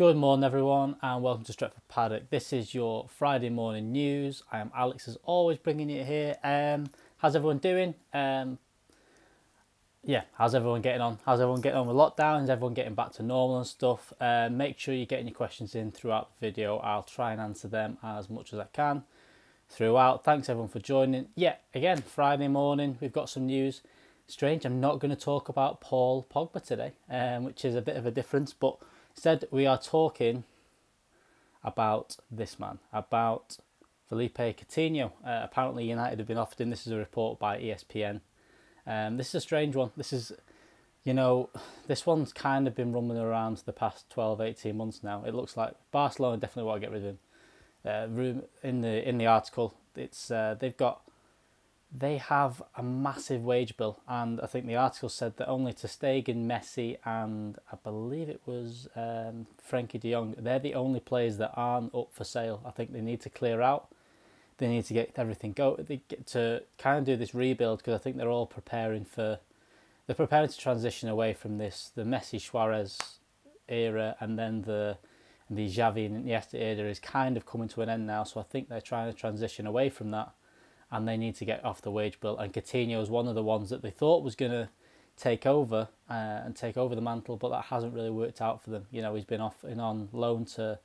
Good morning, everyone, and welcome to Stretford Paddock. This is your Friday morning news. I am Alex, as always, bringing it here. Um, how's everyone doing? Um, yeah, how's everyone getting on? How's everyone getting on with lockdown? Is everyone getting back to normal and stuff? Uh, make sure you're getting your questions in throughout the video. I'll try and answer them as much as I can throughout. Thanks everyone for joining. Yeah, again, Friday morning, we've got some news. Strange, I'm not going to talk about Paul Pogba today, um, which is a bit of a difference, but Instead, we are talking about this man, about Philippe Coutinho. Uh, apparently, United have been offered him. This is a report by ESPN. Um, this is a strange one. This is, you know, this one's kind of been rumbling around the past 12, 18 months now. It looks like Barcelona definitely want to get rid of him. Uh, room in the in the article, it's uh, they've got they have a massive wage bill, and I think the article said that only Ter Stegen, Messi, and I believe it was um, Frenkie De Jong. They're the only players that aren't up for sale. I think they need to clear out. They need to get everything go. They get to kind of do this rebuild because I think they're all preparing for. They're preparing to transition away from this the Messi Suarez era, and then the the Xavi and Iniesta era is kind of coming to an end now. So I think they're trying to transition away from that and they need to get off the wage bill. And Coutinho is one of the ones that they thought was going to take over uh, and take over the mantle, but that hasn't really worked out for them. You know, he's been off and on loan to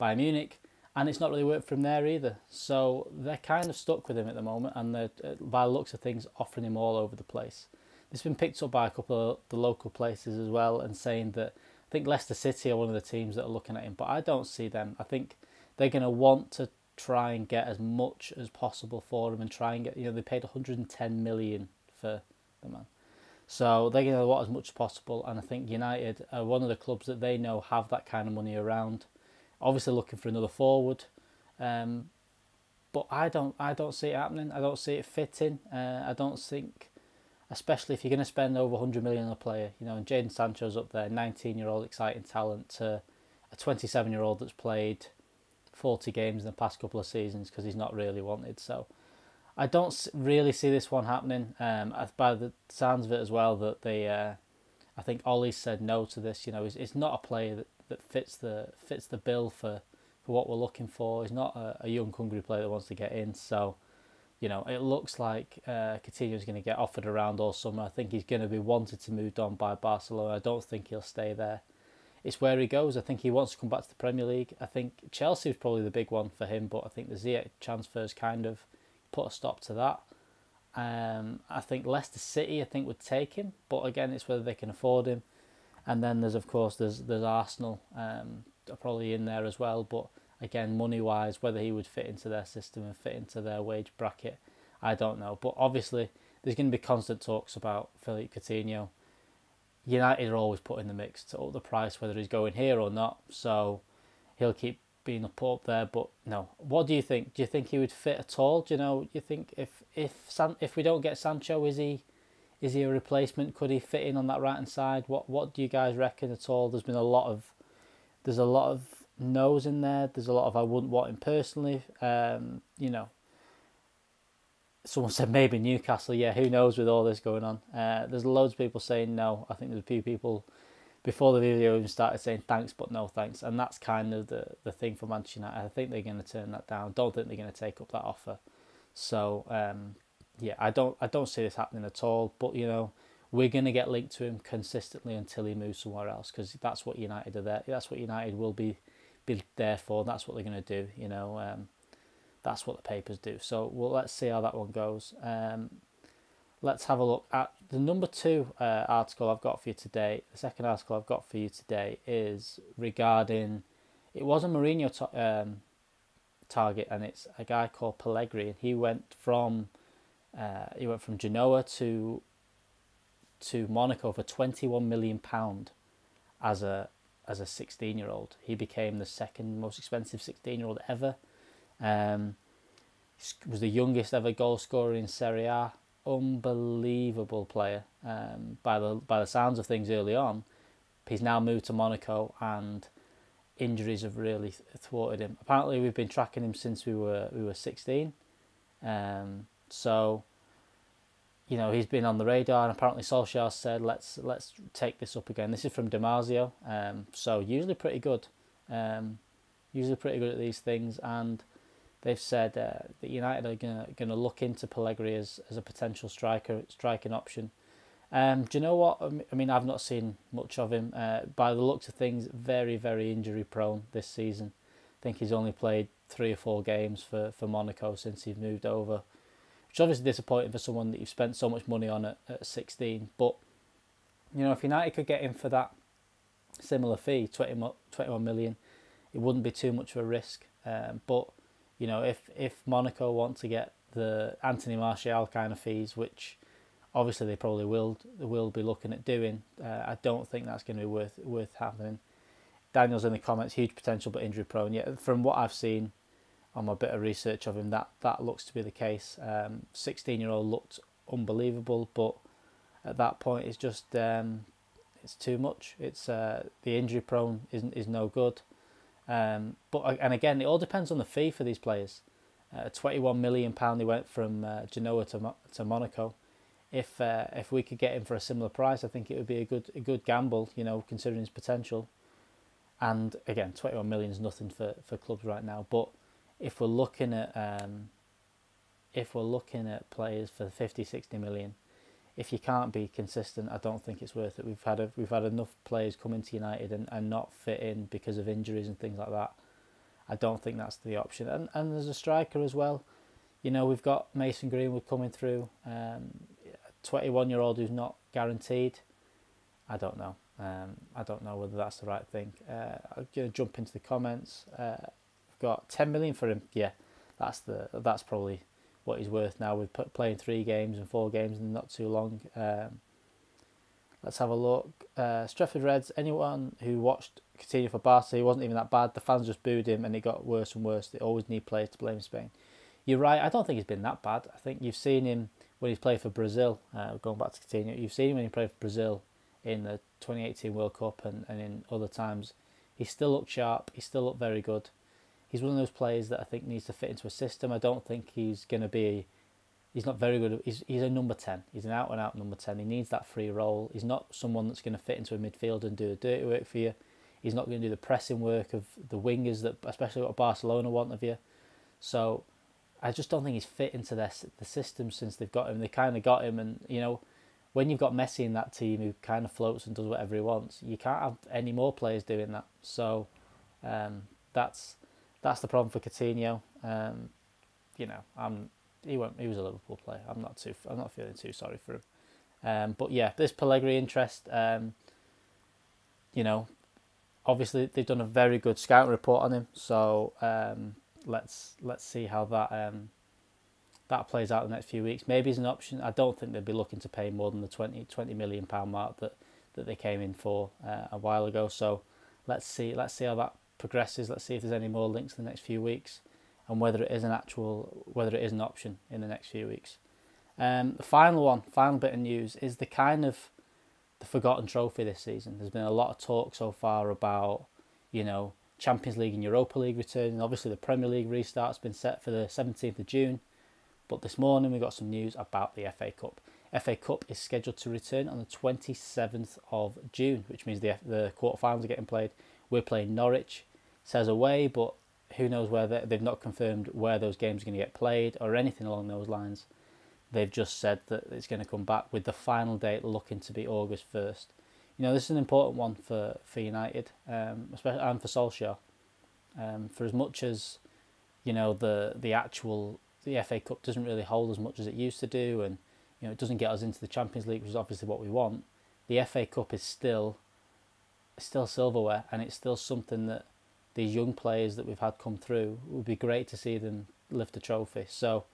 Bayern Munich, and it's not really worked from there either. So they're kind of stuck with him at the moment, and they're, uh, by the looks of things, offering him all over the place. It's been picked up by a couple of the local places as well, and saying that I think Leicester City are one of the teams that are looking at him, but I don't see them. I think they're going to want to try and get as much as possible for him and try and get you know they paid 110 million for the man. So they're going to want as much as possible and I think United are one of the clubs that they know have that kind of money around. Obviously looking for another forward um, but I don't I don't see it happening. I don't see it fitting. Uh, I don't think especially if you're going to spend over 100 million on a player you know and Jadon Sancho's up there 19 year old exciting talent to a 27 year old that's played 40 games in the past couple of seasons because he's not really wanted. So I don't really see this one happening. Um, by the sounds of it as well, that they, uh, I think Ole said no to this. You know, it's, it's not a player that, that fits the fits the bill for, for what we're looking for. He's not a, a young, hungry player that wants to get in. So, you know, it looks like uh, is going to get offered around all summer. I think he's going to be wanted to move on by Barcelona. I don't think he'll stay there it's where he goes. I think he wants to come back to the Premier League. I think Chelsea is probably the big one for him, but I think the Ziyech transfers kind of put a stop to that. Um, I think Leicester City, I think, would take him, but again, it's whether they can afford him. And then there's of course there's there's Arsenal, um, probably in there as well. But again, money wise, whether he would fit into their system and fit into their wage bracket, I don't know. But obviously, there's going to be constant talks about Philippe Coutinho United are always put in the mix to up the price whether he's going here or not. So he'll keep being up up there. But no, what do you think? Do you think he would fit at all? Do you know? You think if if San, if we don't get Sancho, is he is he a replacement? Could he fit in on that right hand side? What what do you guys reckon at all? There's been a lot of there's a lot of no's in there. There's a lot of I wouldn't want him personally. Um, you know, someone said maybe Newcastle. Yeah, who knows with all this going on? Uh, there's loads of people saying no. I think there's a few people before the video even started saying thanks, but no thanks. And that's kind of the, the thing for Manchester United. I think they're going to turn that down. Don't think they're going to take up that offer. So um, yeah, I don't I don't see this happening at all. But you know, we're going to get linked to him consistently until he moves somewhere else because that's what United are there. That's what United will be be there for. That's what they're going to do. You know. Um, that's what the papers do. So well, let's see how that one goes. Um, let's have a look at the number two uh, article I've got for you today. The second article I've got for you today is regarding it was a Mourinho um, target, and it's a guy called Pellegrini. And he went from uh, he went from Genoa to to Monaco for twenty one million pound as a as a sixteen year old. He became the second most expensive sixteen year old ever. Um, was the youngest ever goal scorer in Serie A. Unbelievable player. Um, by the by the sounds of things early on, he's now moved to Monaco and injuries have really thwarted him. Apparently, we've been tracking him since we were we were sixteen. Um, so, you know, he's been on the radar, and apparently Solskjaer said, "Let's let's take this up again." This is from Di Marzio, um, so usually pretty good. Um, usually pretty good at these things, and they've said uh, that United are gonna gonna look into Pellegrini as, as a potential striker striking option. Um, do you know what? I mean, I've not seen much of him. Uh, by the looks of things, very very injury prone this season. I think he's only played three or four games for, for Monaco since he's moved over, which is obviously disappointing for someone that you've spent so much money on at, at 16. But you know, if United could get him for that similar fee, 20, 21 million, it wouldn't be too much of a risk. Um, but you know, if if Monaco want to get the Anthony Martial kind of fees, which obviously they probably will will be looking at doing, uh, I don't think that's going to be worth worth happening. Daniel's in the comments, huge potential but injury prone. Yeah, from what I've seen on my bit of research of him, that that looks to be the case. Um, 16 year old looked unbelievable, but at that point it's just um, it's too much. It's uh, the injury prone isn't is no good. Um, but uh, and again, it all depends on the fee for these players. Uh, 21 million pound he went from uh, Genoa to to Monaco. If uh, if we could get him for a similar price, I think it would be a good a good gamble. You know, considering his potential. And again, 21 million is nothing for, for clubs right now. But if we're looking at um, if we're looking at players for 50, 60 million, if you can't be consistent, I don't think it's worth it. We've had a, we've had enough players come into United and, and not fit in because of injuries and things like that. I don't think that's the option. And and there's a striker as well. You know, we've got Mason Greenwood coming through, um, 21 year old who's not guaranteed. I don't know. Um, I don't know whether that's the right thing. Uh, I'm gonna jump into the comments. Uh, we've got 10 million for him. Yeah, that's the that's probably what he's worth now with playing three games and four games in not too long. Um, let's have a look. Uh, Stretford Reds, anyone who watched Coutinho for Barca, he wasn't even that bad. The fans just booed him and it got worse and worse. They always need players to blame Spain. You're right, I don't think he's been that bad. I think you've seen him when he's played for Brazil, uh, going back to Coutinho, you've seen him when he played for Brazil in the 2018 World Cup and, and in other times. He still looked sharp, he still looked very good he's one of those players that I think needs to fit into a system. I don't think he's going to be. He's not very good. He's he's a number ten. He's an out and out number ten. He needs that free role. He's not someone that's going to fit into a midfield and do the dirty work for you. He's not going to do the pressing work of the wingers that, especially what Barcelona want of you. So, I just don't think he's fit into their the system since they've got him. They kind of got him, and you know, when you've got Messi in that team who kind of floats and does whatever he wants, you can't have any more players doing that. So, um, that's that's the problem for Coutinho. Um, you know, I'm he won't. He was a Liverpool player. I'm not too. I'm not feeling too sorry for him. Um, but yeah, this Pellegrini interest. Um, you know, obviously they've done a very good scouting report on him. So um, let's let's see how that um, that plays out in the next few weeks. Maybe as an option. I don't think they'd be looking to pay more than the 20, 20 million pound mark that that they came in for uh, a while ago. So let's see. Let's see how that progresses. Let's see if there's any more links in the next few weeks, and whether it is an actual, whether it is an option in the next few weeks. Um, the final one, final bit of news is the kind of the forgotten trophy this season. There's been a lot of talk so far about, you know, Champions League and Europa League returning. Obviously, the Premier League restart's been set for the 17th of June, but this morning we got some news about the FA Cup. FA Cup is scheduled to return on the 27th of June, which means the the quarterfinals are getting played. We're playing Norwich says away, but who knows where they've not confirmed where those games are going to get played or anything along those lines. They've just said that it's going to come back with the final date looking to be August 1st. You know, this is an important one for, for United, um, especially and for Solskjaer. Um, for as much as, you know, the the actual the FA Cup doesn't really hold as much as it used to do, and you know it doesn't get us into the Champions League, which is obviously what we want. The FA Cup is still, still silverware, and it's still something that these young players that we've had come through, it would be great to see them lift a trophy. So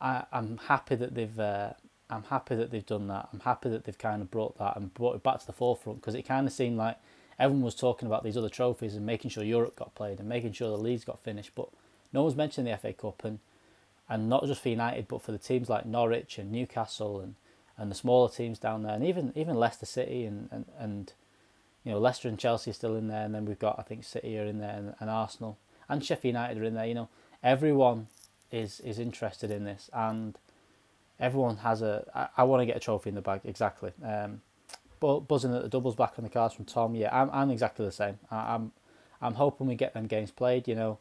I, I'm happy that they've uh, I'm happy that they've done that. I'm happy that they've kind of brought that and brought it back to the forefront because it kind of seemed like everyone was talking about these other trophies and making sure Europe got played and making sure the leagues got finished, but no one's mentioned the FA Cup and and not just for United but for the teams like Norwich and Newcastle and, and the smaller teams down there and even even Leicester City and, and, and you know, Leicester and Chelsea are still in there, and then we've got I think City are in there, and, and Arsenal and Sheffield United are in there. You know, everyone is is interested in this, and everyone has a. I, I want to get a trophy in the bag exactly. Um, but buzzing that the doubles back on the cards from Tom. Yeah, I'm I'm exactly the same. I, I'm I'm hoping we get them games played. You know,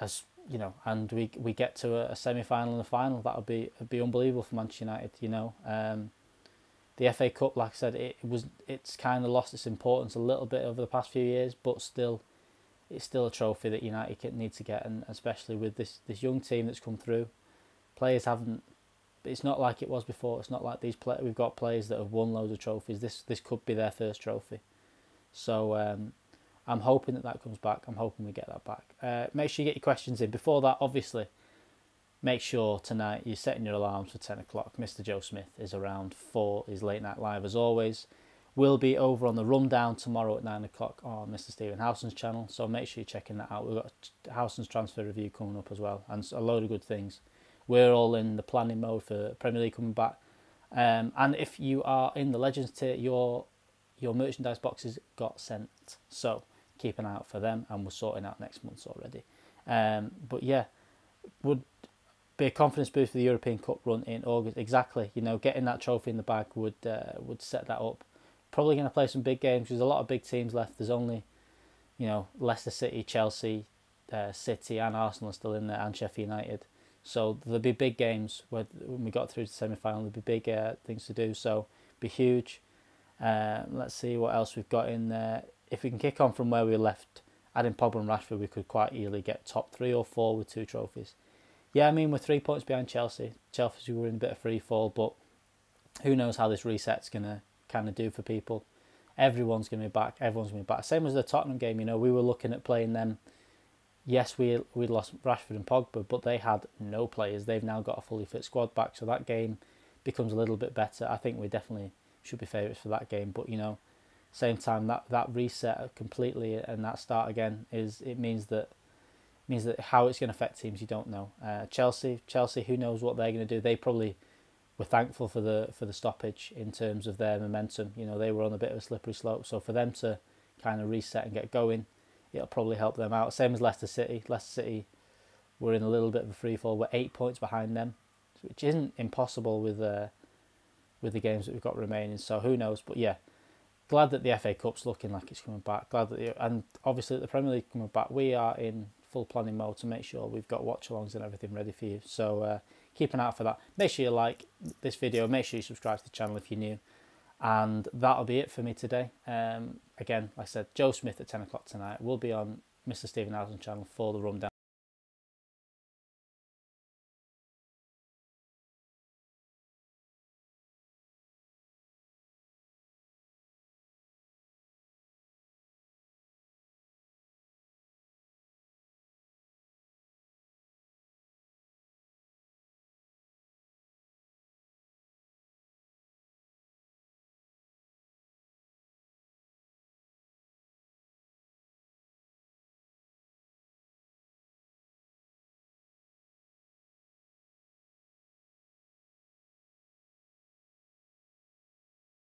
as you know, and we we get to a, a semi final and a final. That would be be unbelievable for Manchester United. You know, um, the FA Cup, like I said, it, was it's kind of lost its importance a little bit over the past few years, but still, it's still a trophy that United need to get, and especially with this this young team that's come through, players haven't. It's not like it was before. It's not like these play. We've got players that have won loads of trophies. This this could be their first trophy, so um, I'm hoping that that comes back. I'm hoping we get that back. Uh, make sure you get your questions in before that. Obviously, make sure tonight you're setting your alarms for 10 o'clock. Mr. Joe Smith is around for his late night live as always. We'll be over on the rundown tomorrow at 9 o'clock on Mr. Stephen Howson's channel, so make sure you're checking that out. We've got Howson's transfer review coming up as well, and a load of good things. We're all in the planning mode for Premier League coming back. Um, and if you are in the Legends tier, your your merchandise boxes got sent. So keep an eye out for them, and we're sorting out next month's already. Um, but yeah, would be a confidence boost for the European Cup run in August. Exactly, you know, getting that trophy in the bag would uh, would set that up. Probably going to play some big games. There's a lot of big teams left. There's only, you know, Leicester City, Chelsea, uh, City, and Arsenal are still in there, and Sheffield United. So there'll be big games when we got through to the semi final. There'll be big uh, things to do. So be huge. Uh, let's see what else we've got in there. If we can kick on from where we left, adding Pogba and Rashford, we could quite easily get top three or four with two trophies yeah, I mean, we're three points behind Chelsea. Chelsea were in a bit of free fall, but who knows how this reset's going to kind of do for people. Everyone's going to be back. Everyone's going to be back. Same as the Tottenham game, you know, we were looking at playing them. Yes, we we lost Rashford and Pogba, but they had no players. They've now got a fully fit squad back, so that game becomes a little bit better. I think we definitely should be favourites for that game, but you know, same time that that reset completely and that start again is it means that means that how it's going to affect teams you don't know. Uh, Chelsea, Chelsea, who knows what they're going to do? They probably were thankful for the for the stoppage in terms of their momentum. You know, they were on a bit of a slippery slope, so for them to kind of reset and get going, it'll probably help them out. Same as Leicester City. Leicester City were in a little bit of a free fall. We're eight points behind them, which isn't impossible with uh, with the games that we've got remaining. So who knows? But yeah, glad that the FA Cup's looking like it's coming back. Glad that and obviously the Premier League coming back. We are in full planning mode to make sure we've got watch alongs and everything ready for you. So uh, keep an eye out for that. Make sure you like this video. Make sure you subscribe to the channel if you're new. And that'll be it for me today. Um, again, like I said, Joe Smith at 10 o'clock tonight. will be on Mr. Stephen Howson's channel for the rundown.